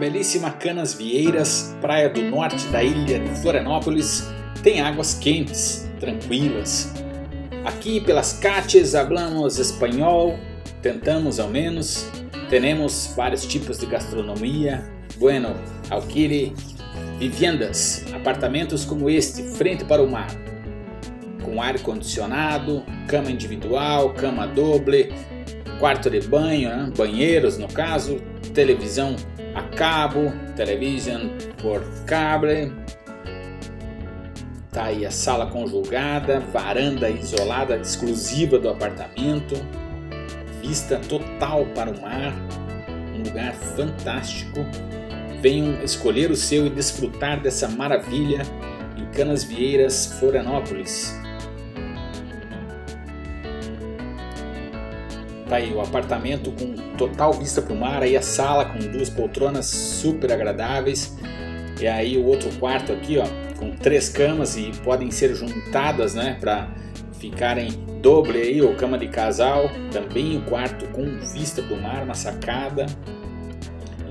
belíssima Canas Vieiras, praia do norte da ilha de Florianópolis, tem águas quentes, tranquilas. Aqui pelas Cates hablamos espanhol, tentamos ao menos. Temos vários tipos de gastronomia. Bueno, alquile viviendas, apartamentos como este, frente para o mar, com ar condicionado, cama individual, cama doble, quarto de banho, né? banheiros no caso, televisão a cabo, television por cable. Tá aí a sala conjugada, varanda isolada exclusiva do apartamento, vista total para o mar, um lugar fantástico. Venham escolher o seu e desfrutar dessa maravilha em Canas Vieiras, Florianópolis. Tá aí o apartamento com total vista para o mar, aí a sala com duas poltronas super agradáveis. E aí o outro quarto aqui, ó, com três camas e podem ser juntadas, né, para ficarem doble aí, ou cama de casal. Também o quarto com vista para o mar, uma sacada.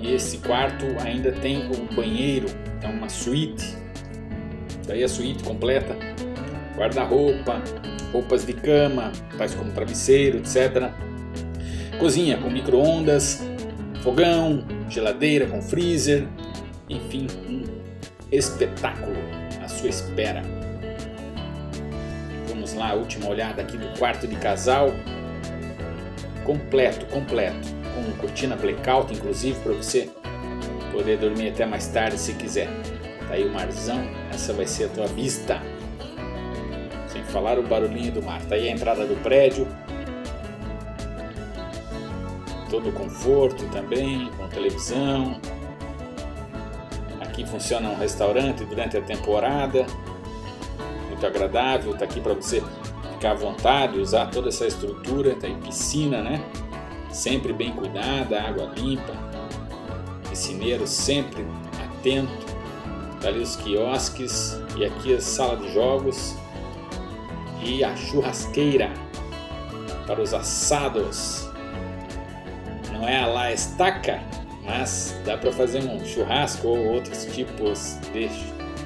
E esse quarto ainda tem o banheiro, é uma suíte. Daí a suíte completa, guarda-roupa, roupas de cama, tais como travesseiro, etc. Cozinha com micro-ondas, fogão, geladeira com freezer, enfim, um espetáculo à sua espera. Vamos lá, última olhada aqui do quarto de casal. Completo, completo, com cortina blackout, inclusive, para você poder dormir até mais tarde se quiser. Tá aí o marzão, essa vai ser a tua vista. Sem falar o barulhinho do mar. Tá aí a entrada do prédio, todo o conforto também, com televisão. Aqui funciona um restaurante durante a temporada, muito agradável, está aqui para você ficar à vontade, usar toda essa estrutura, tá piscina, né? Sempre bem cuidada, água limpa, piscineiro sempre atento, tá ali os quiosques e aqui a sala de jogos. E a churrasqueira para os assados não é a la estaca, mas dá para fazer um churrasco ou outros tipos de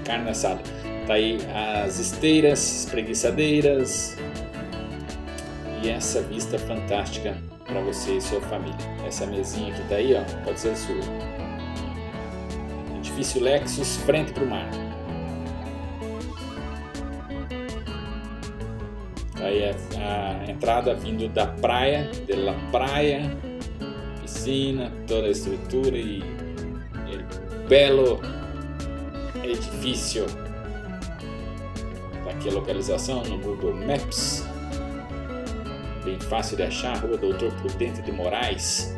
carne assada. Tá aí as esteiras, preguiçadeiras e essa vista fantástica para você e sua família. Essa mesinha que tá aí, ó, pode ser sua. Edifício Lexus, frente para o mar. Tá aí a, a entrada vindo da praia, de la praia, toda a estrutura e o belo edifício. Tá aqui a localização no Google Maps. Bem fácil de achar, Rua Doutor Prudente de Moraes,